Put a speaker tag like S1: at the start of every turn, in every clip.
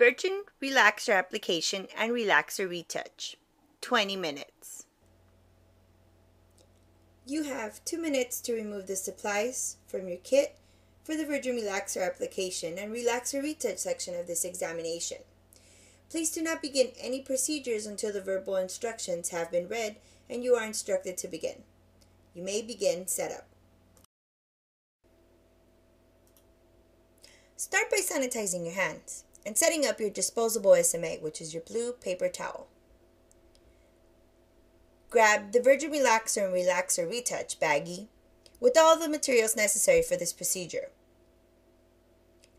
S1: Virgin Relaxer application and Relaxer retouch. 20 minutes.
S2: You have two minutes to remove the supplies from your kit for the Virgin Relaxer application and Relaxer retouch section of this examination. Please do not begin any procedures until the verbal instructions have been read and you are instructed to begin. You may begin setup. Start by sanitizing your hands and setting up your disposable SMA, which is your blue paper towel. Grab the Virgin Relaxer and Relaxer Retouch baggie with all the materials necessary for this procedure.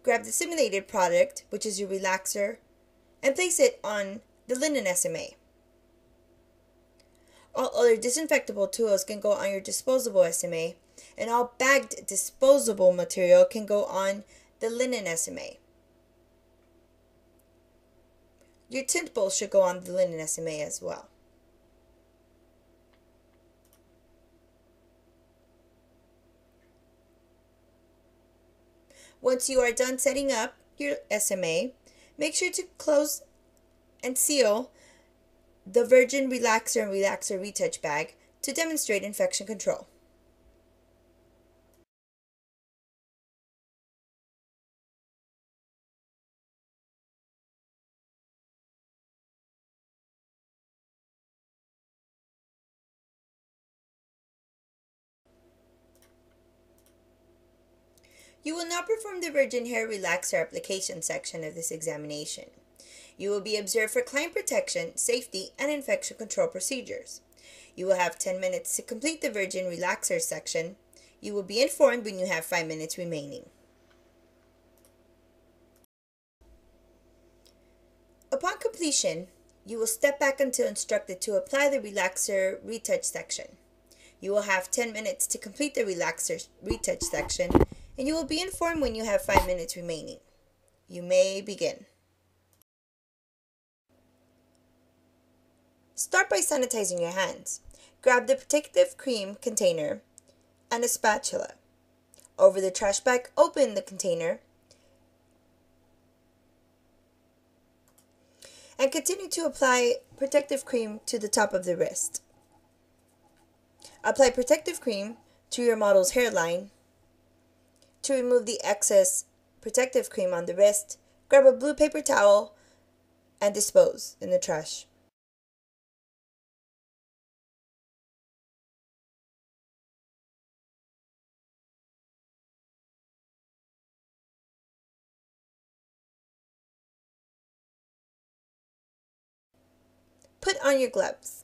S2: Grab the simulated product, which is your relaxer, and place it on the linen SMA. All other disinfectable tools can go on your disposable SMA, and all bagged disposable material can go on the linen SMA. Your tint bowl should go on the linen SMA as well. Once you are done setting up your SMA, make sure to close and seal the Virgin Relaxer and Relaxer Retouch bag to demonstrate infection control. Will now perform the Virgin Hair Relaxer application section of this examination. You will be observed for client protection, safety, and infection control procedures. You will have 10 minutes to complete the Virgin Relaxer section. You will be informed when you have 5 minutes remaining. Upon completion, you will step back until instructed to apply the Relaxer Retouch section. You will have 10 minutes to complete the Relaxer Retouch section and you will be informed when you have 5 minutes remaining. You may begin. Start by sanitizing your hands. Grab the protective cream container and a spatula. Over the trash bag, open the container and continue to apply protective cream to the top of the wrist. Apply protective cream to your model's hairline to remove the excess protective cream on the wrist, grab a blue paper towel and dispose in the trash. Put on your gloves.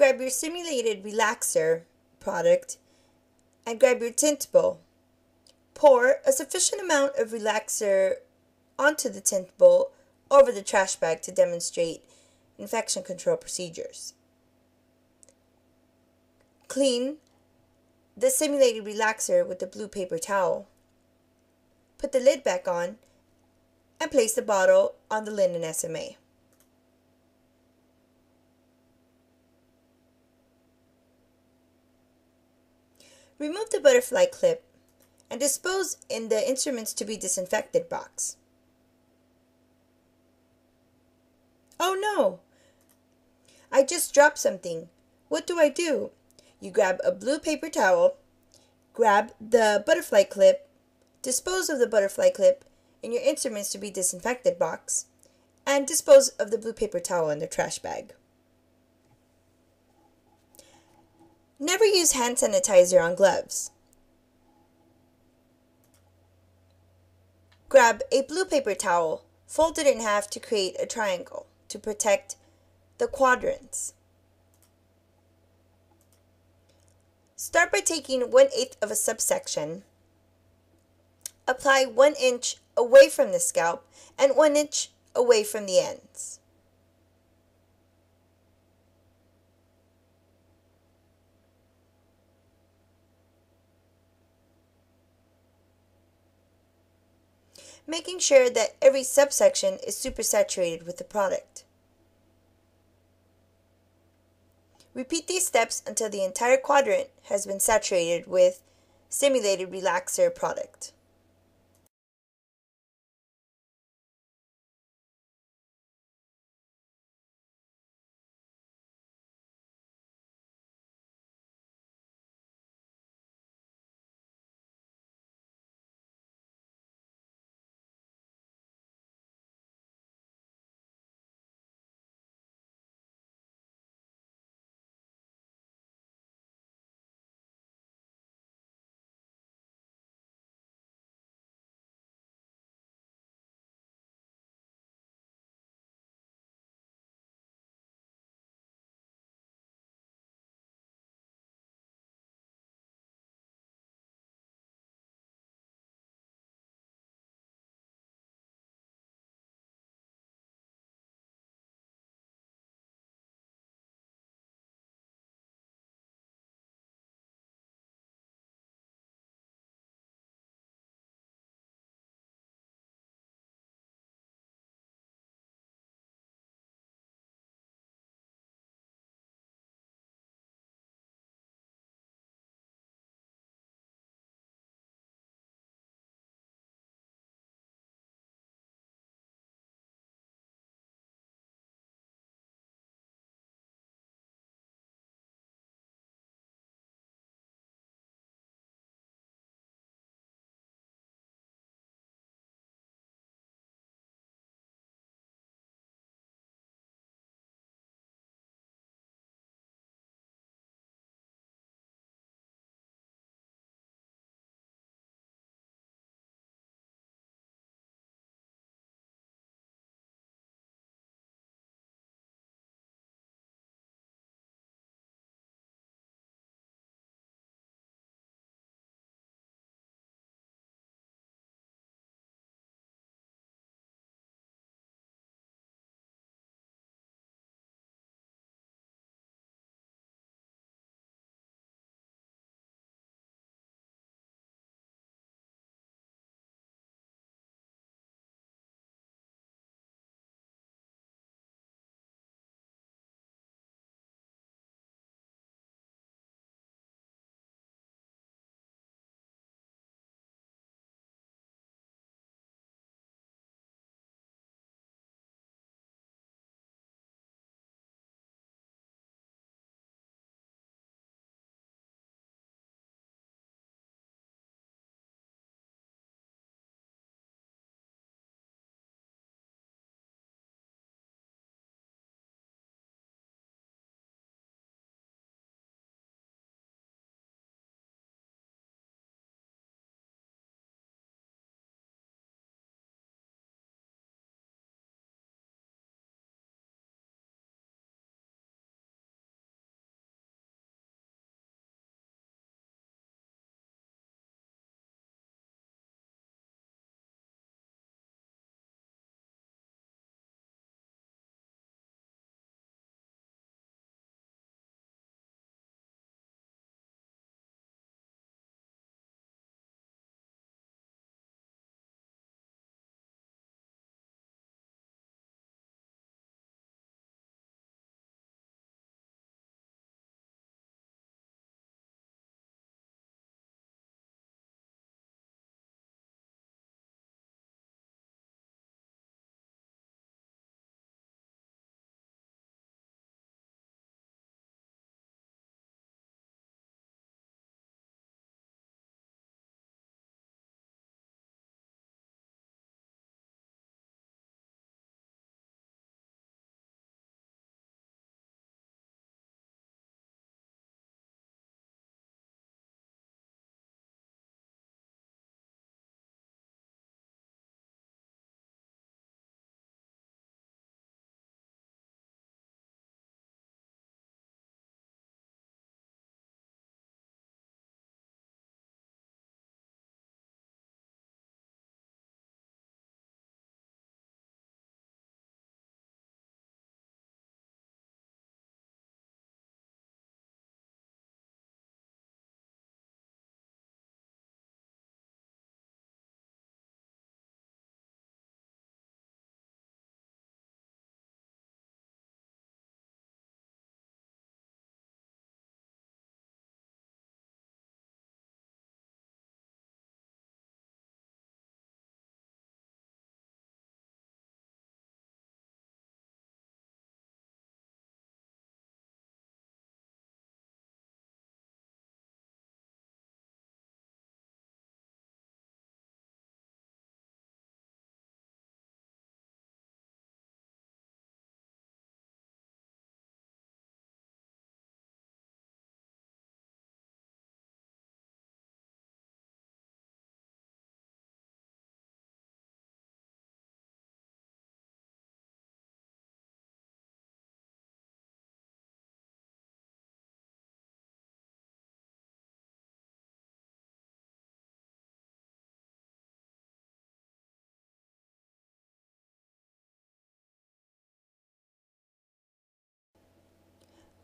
S2: Grab your simulated relaxer product and grab your tint bowl. Pour a sufficient amount of relaxer onto the tint bowl over the trash bag to demonstrate infection control procedures. Clean the simulated relaxer with the blue paper towel. Put the lid back on and place the bottle on the linen SMA. Remove the butterfly clip and dispose in the instruments to be disinfected box. Oh no! I just dropped something. What do I do? You grab a blue paper towel, grab the butterfly clip, dispose of the butterfly clip in your instruments to be disinfected box, and dispose of the blue paper towel in the trash bag. Never use hand sanitizer on gloves. Grab a blue paper towel, fold it in half to create a triangle to protect the quadrants. Start by taking 1 8th of a subsection. Apply 1 inch away from the scalp and 1 inch away from the ends. Making sure that every subsection is supersaturated with the product. Repeat these steps until the entire quadrant has been saturated with simulated relaxer product.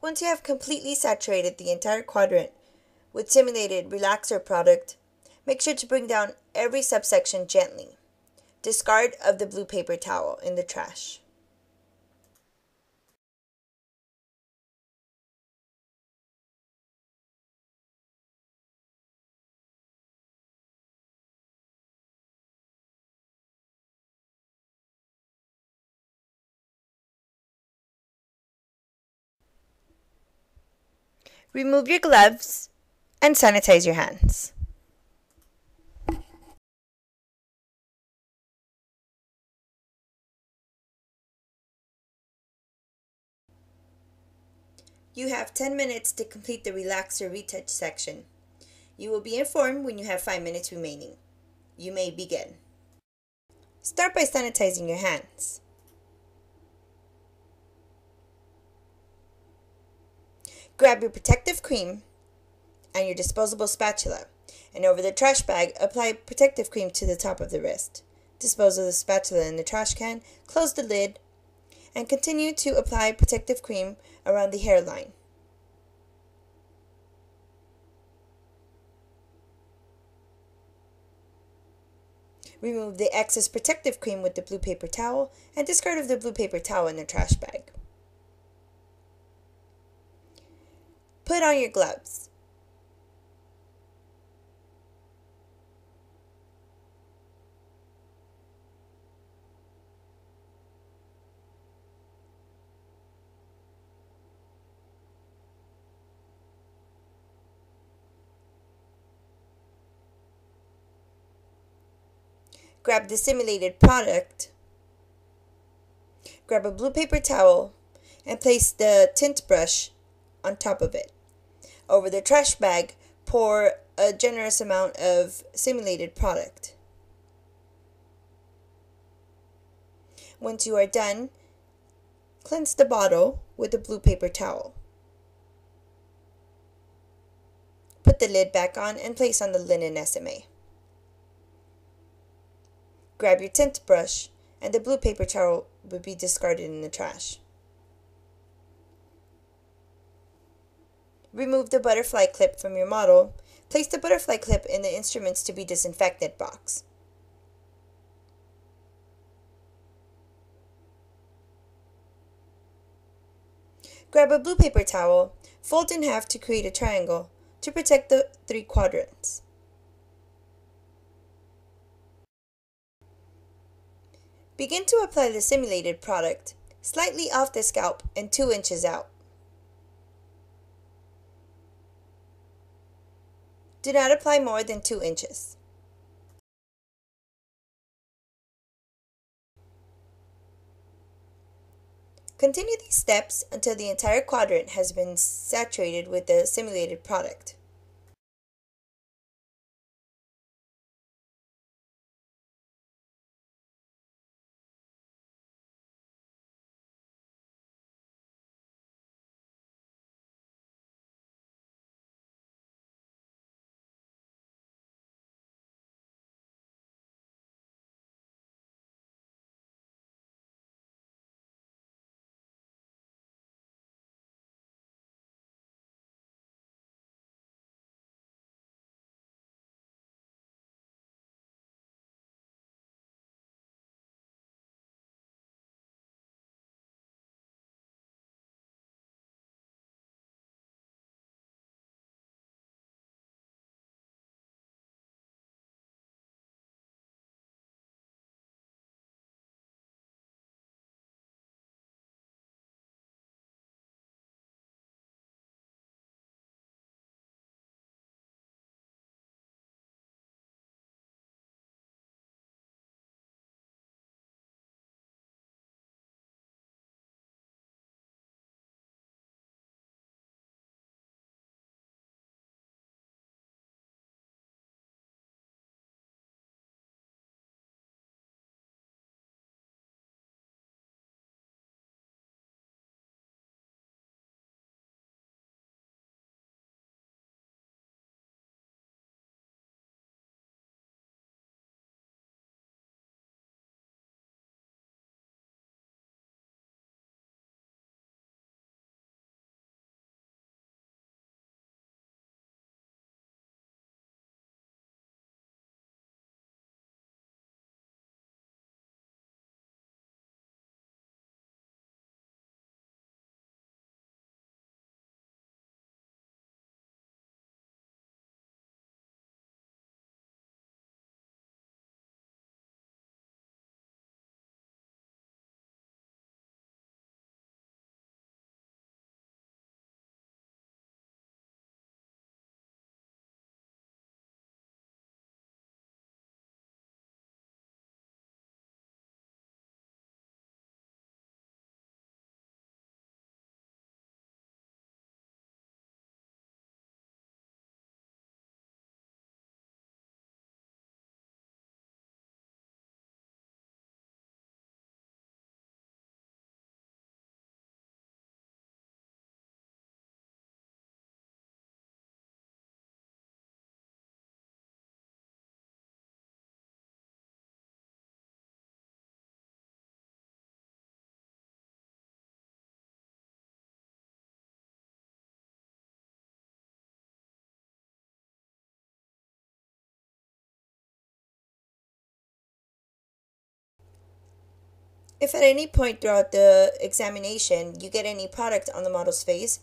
S2: Once you have completely saturated the entire quadrant with simulated relaxer product, make sure to bring down every subsection gently. Discard of the blue paper towel in the trash.
S1: Remove your gloves and sanitize your hands.
S2: You have 10 minutes to complete the relaxer retouch section. You will be informed when you have 5 minutes remaining. You may begin. Start by sanitizing your hands. Grab your protective cream and your disposable spatula, and over the trash bag, apply protective cream to the top of the wrist. Dispose of the spatula in the trash can, close the lid, and continue to apply protective cream around the hairline. Remove the excess protective cream with the blue paper towel and discard of the blue paper towel in the trash bag. Put on your gloves. Grab the simulated product. Grab a blue paper towel and place the tint brush on top of it. Over the trash bag, pour a generous amount of simulated product. Once you are done, cleanse the bottle with a blue paper towel. Put the lid back on and place on the linen SMA. Grab your tint brush and the blue paper towel would be discarded in the trash. Remove the butterfly clip from your model. Place the butterfly clip in the instruments to be disinfected box. Grab a blue paper towel, fold in half to create a triangle to protect the three quadrants. Begin to apply the simulated product, slightly off the scalp and 2 inches out. Do not apply more than 2 inches. Continue these steps until the entire quadrant has been saturated with the simulated product. If at any point throughout the examination you get any product on the model's face,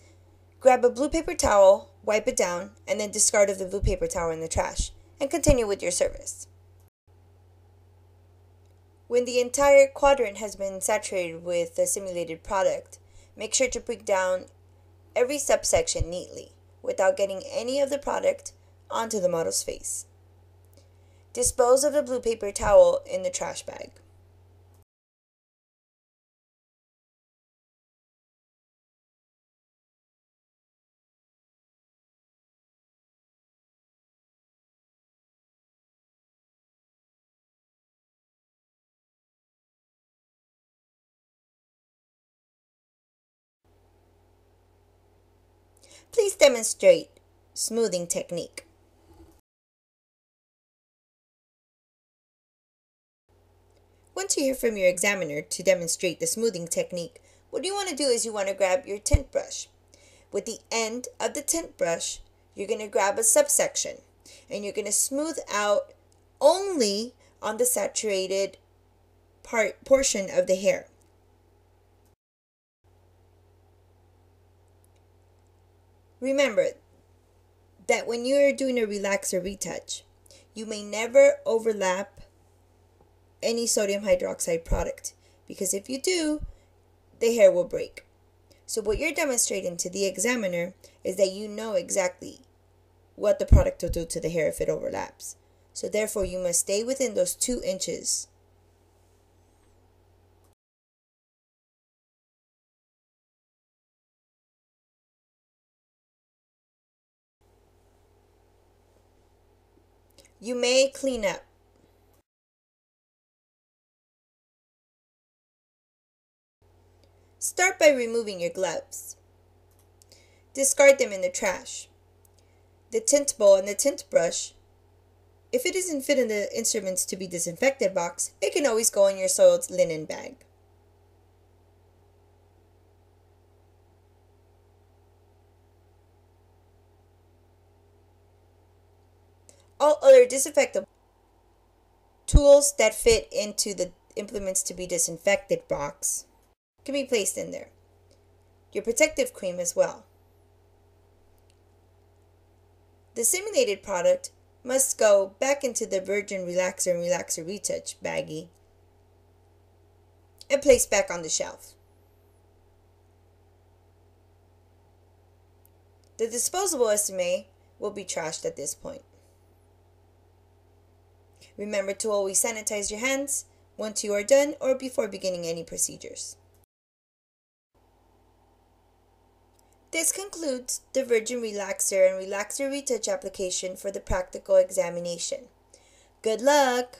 S2: grab a blue paper towel, wipe it down, and then discard of the blue paper towel in the trash, and continue with your service. When the entire quadrant has been saturated with the simulated product, make sure to break down every subsection neatly without getting any of the product onto the model's face. Dispose of the blue paper towel in the trash bag. Please demonstrate smoothing technique. Once you hear from your examiner to demonstrate the smoothing technique, what you want to do is you want to grab your tint brush. With the end of the tint brush, you're going to grab a subsection and you're going to smooth out only on the saturated part portion of the hair. Remember that when you are doing a relaxer retouch, you may never overlap any sodium hydroxide product because if you do, the hair will break. So, what you're demonstrating to the examiner is that you know exactly what the product will do to the hair if it overlaps. So, therefore, you must stay within those two inches You may clean up. Start by removing your gloves. Discard them in the trash. The tint bowl and the tint brush. If it doesn't fit in the instruments to be disinfected box, it can always go in your soiled linen bag. All other disinfectant tools that fit into the implements to be disinfected box can be placed in there. Your protective cream as well. The simulated product must go back into the Virgin Relaxer and Relaxer Retouch baggie and placed back on the shelf. The disposable SMA will be trashed at this point. Remember to always sanitize your hands once you are done or before beginning any procedures. This concludes the Virgin Relaxer and Relaxer Retouch application for the practical examination. Good luck!